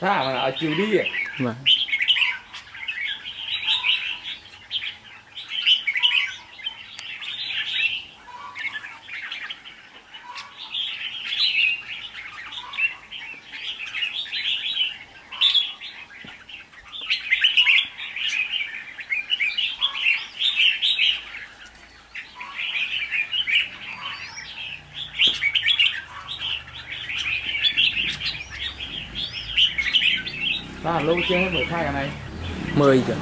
Sao mà ở? Đó là lô chưa hết buổi khai cái này. 10 chứ